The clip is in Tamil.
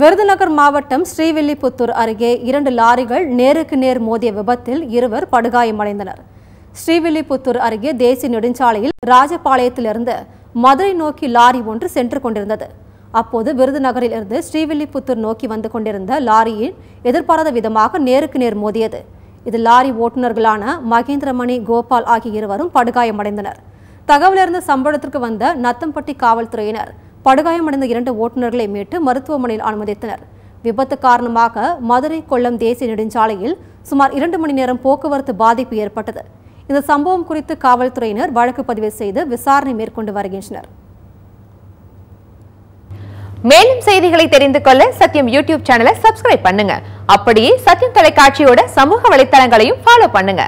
விருதுநகர் மாவட்டம் ஸ்ரீவில்லிபுத்தூர் அருகே இரண்டு லாரிகள் நேருக்கு நேர் மோதிய விபத்தில் இருவர் படுகாயமடைந்தனர். ஸ்ரீவில்லிபுத்தூர் அருகே தேசிய நெடுஞ்சாலையில் ராஜபாளையத்திலிருந்து மதுரை நோக்கி லாரி ஒன்று சென்று கொண்டிருந்தது. அப்போது விருதுநகரில் இருந்து ஸ்ரீவில்லிபுத்தூர் நோக்கி வந்து கொண்டிருந்த லாரியின் எதிர்பாராத விதமாக நேருக்கு நேர் மோதியது. இது லாரி ஓட்டுநர்களான மகேந்திரமணி கோபால் ஆகிய இருவரும் படுகாயமடைந்தனர். தகவலிருந்து சம்பளத்திற்கு வந்த நத்தம்பட்டி காவல்துறையினர் படுகாயமடைந்த இரண்டு ஓட்டுநர்களை மீட்டு மருத்துவமனையில் அனுமதித்தனர். விபத்து காரணமாக மதுரை கொல்லம் தேசிய நெடுஞ்சாலையில் சுமார் இரண்டு மணி நேரம் போக்குவரத்து பாதிப்பு ஏற்பட்டது. இந்த சம்பவம் குறித்து காவல்துறையினர் வழக்கு பதிவு செய்து விசாரணை மேற்கொண்டு வருகின்றனர். மேலும் செய்திகளை தெரிந்து கொள்ள சத்யம் யூடியூப் சேனலை சப்ஸ்கிரைப் பண்ணுங்க. அப்படியே சத்யம் தொலைக்காட்சியோட சமூக வலைத்தளங்களையும் ஃபாலோ பண்ணுங்க.